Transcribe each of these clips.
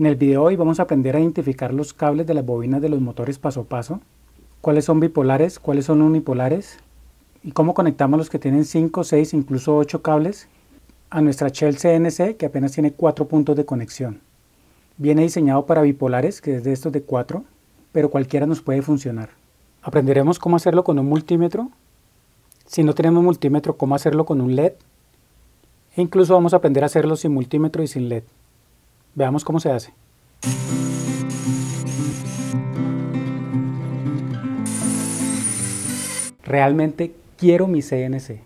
En el video hoy vamos a aprender a identificar los cables de las bobinas de los motores paso a paso, cuáles son bipolares, cuáles son unipolares y cómo conectamos los que tienen 5, 6, incluso 8 cables a nuestra Shell CNC que apenas tiene 4 puntos de conexión. Viene diseñado para bipolares, que es de estos de 4, pero cualquiera nos puede funcionar. Aprenderemos cómo hacerlo con un multímetro, si no tenemos multímetro, cómo hacerlo con un LED, e incluso vamos a aprender a hacerlo sin multímetro y sin LED. Veamos cómo se hace. Realmente quiero mi CNC.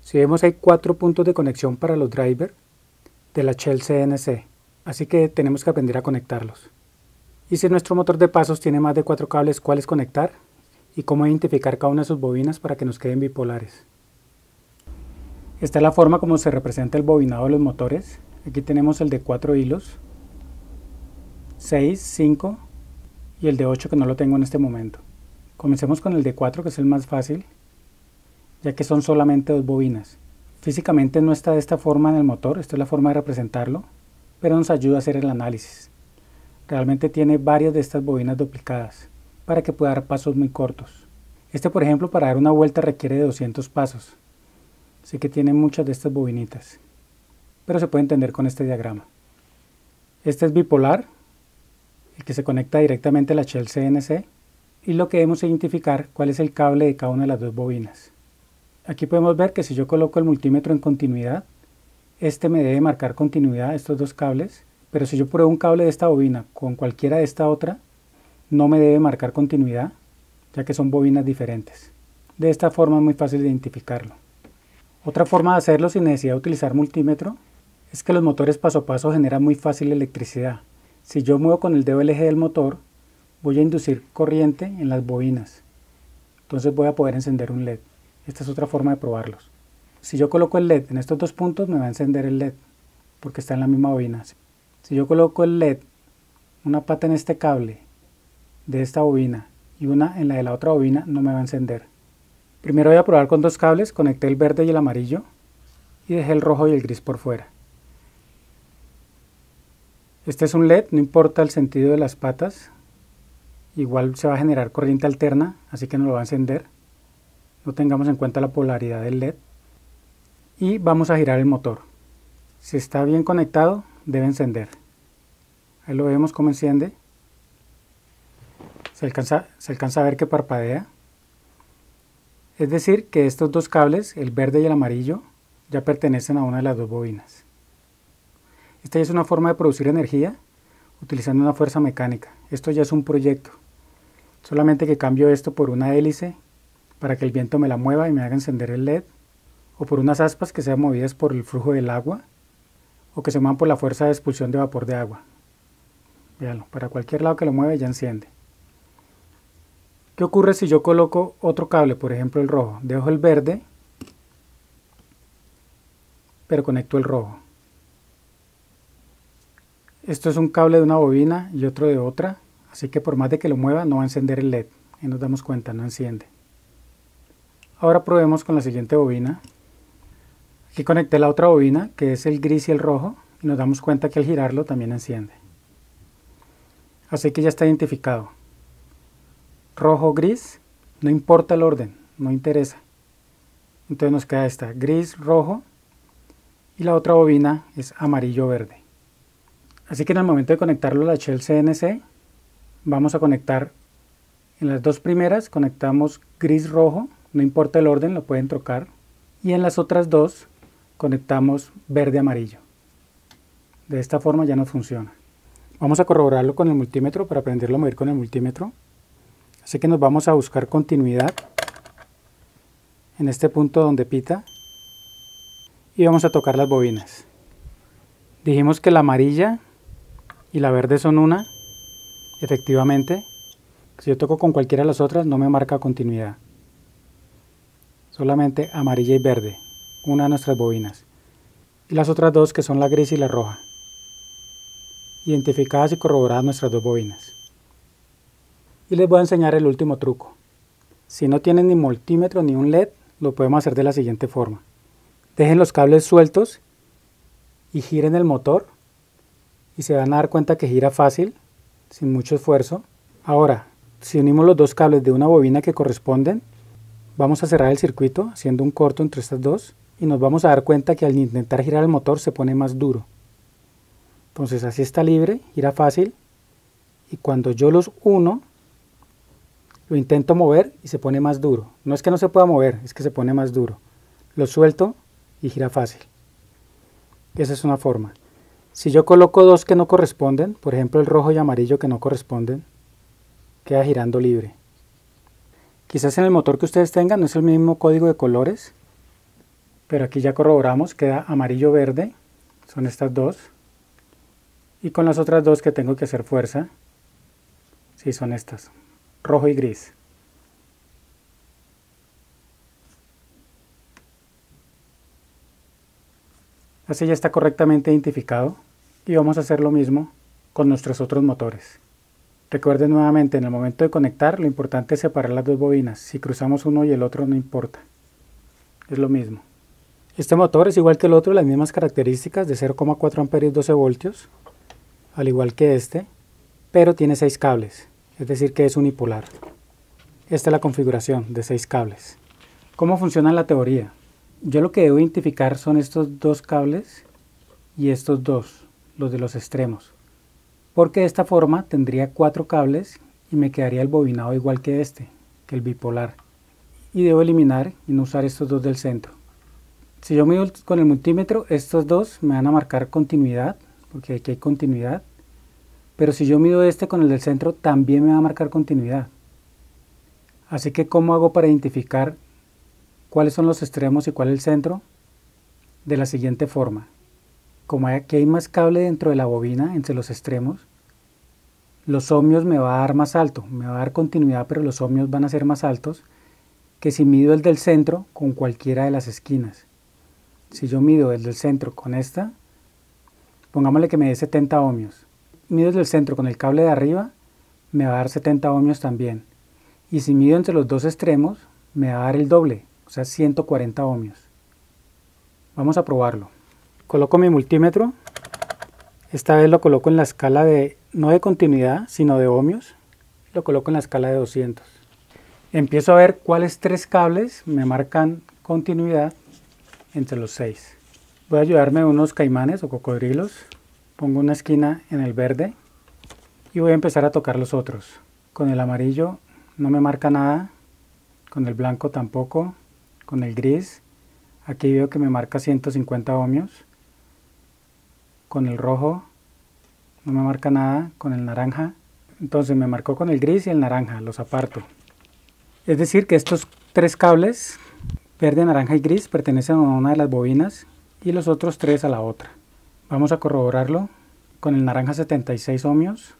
Si vemos hay cuatro puntos de conexión para los drivers de la Shell CNC, así que tenemos que aprender a conectarlos. Y si nuestro motor de pasos tiene más de cuatro cables, ¿cuáles conectar? Y cómo identificar cada una de sus bobinas para que nos queden bipolares. Esta es la forma como se representa el bobinado de los motores. Aquí tenemos el de 4 hilos, 6, 5 y el de 8 que no lo tengo en este momento. Comencemos con el de 4 que es el más fácil, ya que son solamente dos bobinas. Físicamente no está de esta forma en el motor, esta es la forma de representarlo, pero nos ayuda a hacer el análisis. Realmente tiene varias de estas bobinas duplicadas, para que pueda dar pasos muy cortos. Este por ejemplo para dar una vuelta requiere de 200 pasos, Así que tiene muchas de estas bobinitas. Pero se puede entender con este diagrama. Este es bipolar, el que se conecta directamente a la Shell CNC. Y lo que debemos identificar cuál es el cable de cada una de las dos bobinas. Aquí podemos ver que si yo coloco el multímetro en continuidad, este me debe marcar continuidad, estos dos cables. Pero si yo pruebo un cable de esta bobina con cualquiera de esta otra, no me debe marcar continuidad, ya que son bobinas diferentes. De esta forma es muy fácil de identificarlo. Otra forma de hacerlo sin necesidad de utilizar multímetro es que los motores paso a paso generan muy fácil electricidad. Si yo muevo con el dedo el eje del motor, voy a inducir corriente en las bobinas. Entonces voy a poder encender un LED. Esta es otra forma de probarlos. Si yo coloco el LED en estos dos puntos, me va a encender el LED, porque está en la misma bobina. Si yo coloco el LED, una pata en este cable de esta bobina y una en la de la otra bobina, no me va a encender. Primero voy a probar con dos cables, conecté el verde y el amarillo y dejé el rojo y el gris por fuera. Este es un LED, no importa el sentido de las patas, igual se va a generar corriente alterna, así que no lo va a encender. No tengamos en cuenta la polaridad del LED. Y vamos a girar el motor. Si está bien conectado, debe encender. Ahí lo vemos cómo enciende. Se alcanza, se alcanza a ver que parpadea. Es decir, que estos dos cables, el verde y el amarillo, ya pertenecen a una de las dos bobinas. Esta ya es una forma de producir energía utilizando una fuerza mecánica. Esto ya es un proyecto. Solamente que cambio esto por una hélice para que el viento me la mueva y me haga encender el LED, o por unas aspas que sean movidas por el flujo del agua, o que se muevan por la fuerza de expulsión de vapor de agua. Veanlo, para cualquier lado que lo mueva ya enciende. ¿Qué ocurre si yo coloco otro cable, por ejemplo el rojo? Dejo el verde, pero conecto el rojo. Esto es un cable de una bobina y otro de otra, así que por más de que lo mueva no va a encender el LED. Y nos damos cuenta, no enciende. Ahora probemos con la siguiente bobina. Aquí conecté la otra bobina, que es el gris y el rojo, y nos damos cuenta que al girarlo también enciende. Así que ya está identificado rojo, gris, no importa el orden, no interesa. Entonces nos queda esta, gris, rojo, y la otra bobina es amarillo, verde. Así que en el momento de conectarlo a la Shell CNC, vamos a conectar en las dos primeras, conectamos gris, rojo, no importa el orden, lo pueden trocar, y en las otras dos conectamos verde, amarillo. De esta forma ya no funciona. Vamos a corroborarlo con el multímetro para aprenderlo a medir con el multímetro. Así que nos vamos a buscar continuidad en este punto donde pita y vamos a tocar las bobinas. Dijimos que la amarilla y la verde son una, efectivamente. Si yo toco con cualquiera de las otras no me marca continuidad. Solamente amarilla y verde, una de nuestras bobinas. Y las otras dos que son la gris y la roja. Identificadas y corroboradas nuestras dos bobinas. Y les voy a enseñar el último truco. Si no tienen ni multímetro ni un LED, lo podemos hacer de la siguiente forma. Dejen los cables sueltos y giren el motor y se van a dar cuenta que gira fácil, sin mucho esfuerzo. Ahora, si unimos los dos cables de una bobina que corresponden, vamos a cerrar el circuito haciendo un corto entre estas dos y nos vamos a dar cuenta que al intentar girar el motor se pone más duro. Entonces así está libre, gira fácil y cuando yo los uno, lo intento mover y se pone más duro. No es que no se pueda mover, es que se pone más duro. Lo suelto y gira fácil. Esa es una forma. Si yo coloco dos que no corresponden, por ejemplo el rojo y amarillo que no corresponden, queda girando libre. Quizás en el motor que ustedes tengan no es el mismo código de colores, pero aquí ya corroboramos, queda amarillo-verde, son estas dos. Y con las otras dos que tengo que hacer fuerza, sí son estas, rojo y gris. Así ya está correctamente identificado y vamos a hacer lo mismo con nuestros otros motores. Recuerden nuevamente, en el momento de conectar, lo importante es separar las dos bobinas. Si cruzamos uno y el otro no importa. Es lo mismo. Este motor es igual que el otro, las mismas características de 0,4 amperios 12 voltios, al igual que este, pero tiene 6 cables, es decir que es unipolar. Esta es la configuración de 6 cables. ¿Cómo funciona la teoría? Yo lo que debo identificar son estos dos cables y estos dos, los de los extremos porque de esta forma tendría cuatro cables y me quedaría el bobinado igual que este, que el bipolar. Y debo eliminar y no usar estos dos del centro. Si yo mido con el multímetro, estos dos me van a marcar continuidad, porque aquí hay continuidad. Pero si yo mido este con el del centro, también me va a marcar continuidad. Así que, ¿cómo hago para identificar cuáles son los extremos y cuál es el centro? De la siguiente forma como aquí hay más cable dentro de la bobina, entre los extremos, los ohmios me va a dar más alto, me va a dar continuidad, pero los ohmios van a ser más altos que si mido el del centro con cualquiera de las esquinas. Si yo mido el del centro con esta, pongámosle que me dé 70 ohmios. Mido el del centro con el cable de arriba, me va a dar 70 ohmios también. Y si mido entre los dos extremos, me va a dar el doble, o sea 140 ohmios. Vamos a probarlo. Coloco mi multímetro. Esta vez lo coloco en la escala de, no de continuidad, sino de ohmios. Lo coloco en la escala de 200. Empiezo a ver cuáles tres cables me marcan continuidad entre los seis. Voy a ayudarme unos caimanes o cocodrilos. Pongo una esquina en el verde y voy a empezar a tocar los otros. Con el amarillo no me marca nada, con el blanco tampoco, con el gris. Aquí veo que me marca 150 ohmios con el rojo, no me marca nada, con el naranja, entonces me marcó con el gris y el naranja, los aparto. Es decir que estos tres cables, verde, naranja y gris, pertenecen a una de las bobinas y los otros tres a la otra. Vamos a corroborarlo con el naranja 76 ohmios,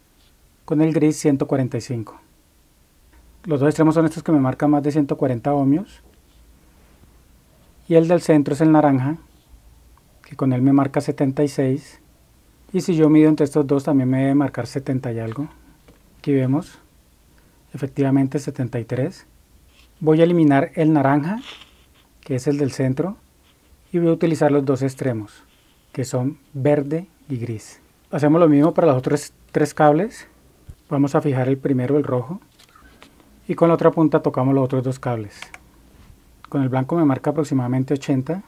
con el gris 145. Los dos extremos son estos que me marcan más de 140 ohmios. Y el del centro es el naranja, que con él me marca 76. Y si yo mido entre estos dos también me debe marcar 70 y algo. Aquí vemos, efectivamente 73. Voy a eliminar el naranja, que es el del centro, y voy a utilizar los dos extremos, que son verde y gris. Hacemos lo mismo para los otros tres cables. Vamos a fijar el primero, el rojo, y con la otra punta tocamos los otros dos cables. Con el blanco me marca aproximadamente 80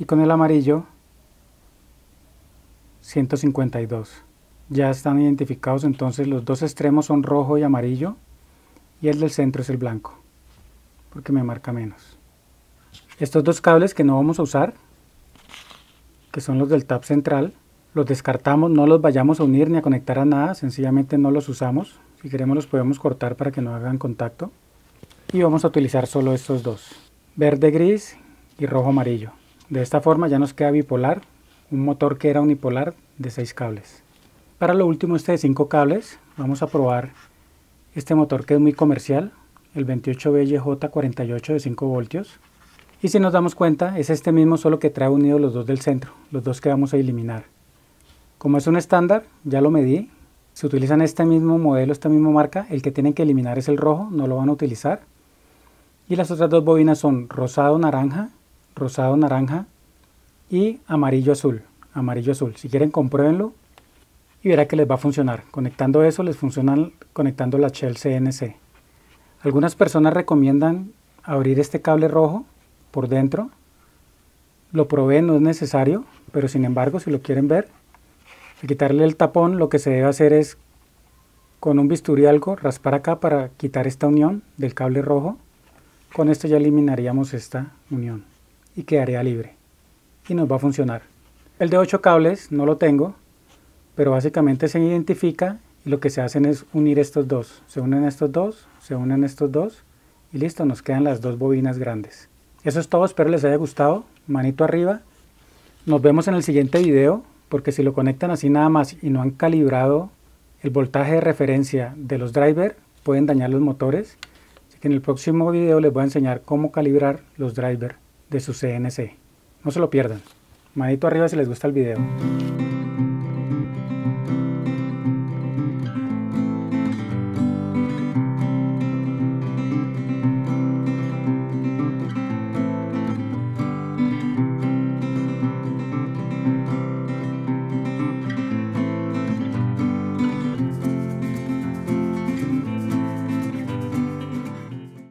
y con el amarillo 152. Ya están identificados entonces los dos extremos son rojo y amarillo y el del centro es el blanco porque me marca menos. Estos dos cables que no vamos a usar, que son los del tap central, los descartamos, no los vayamos a unir ni a conectar a nada, sencillamente no los usamos. Si queremos los podemos cortar para que no hagan contacto. Y vamos a utilizar solo estos dos, verde gris y rojo amarillo. De esta forma ya nos queda bipolar, un motor que era unipolar de 6 cables. Para lo último este de 5 cables, vamos a probar este motor que es muy comercial, el 28BJ48 de 5 voltios. Y si nos damos cuenta, es este mismo solo que trae unidos los dos del centro, los dos que vamos a eliminar. Como es un estándar, ya lo medí, si utilizan este mismo modelo, esta misma marca, el que tienen que eliminar es el rojo, no lo van a utilizar. Y las otras dos bobinas son rosado naranja rosado naranja y amarillo azul. Amarillo azul. Si quieren compruébenlo y verá que les va a funcionar. Conectando eso les funciona conectando la shell CNC. Algunas personas recomiendan abrir este cable rojo por dentro. Lo probé, no es necesario, pero sin embargo si lo quieren ver, al quitarle el tapón lo que se debe hacer es con un bisturí algo raspar acá para quitar esta unión del cable rojo. Con esto ya eliminaríamos esta unión y quedaría libre. Y nos va a funcionar. El de 8 cables no lo tengo, pero básicamente se identifica y lo que se hacen es unir estos dos. Se unen estos dos, se unen estos dos y listo, nos quedan las dos bobinas grandes. Eso es todo, espero les haya gustado. Manito arriba. Nos vemos en el siguiente video, porque si lo conectan así nada más y no han calibrado el voltaje de referencia de los drivers, pueden dañar los motores. Así que en el próximo video les voy a enseñar cómo calibrar los drivers de su CNC. No se lo pierdan. Manito arriba si les gusta el video.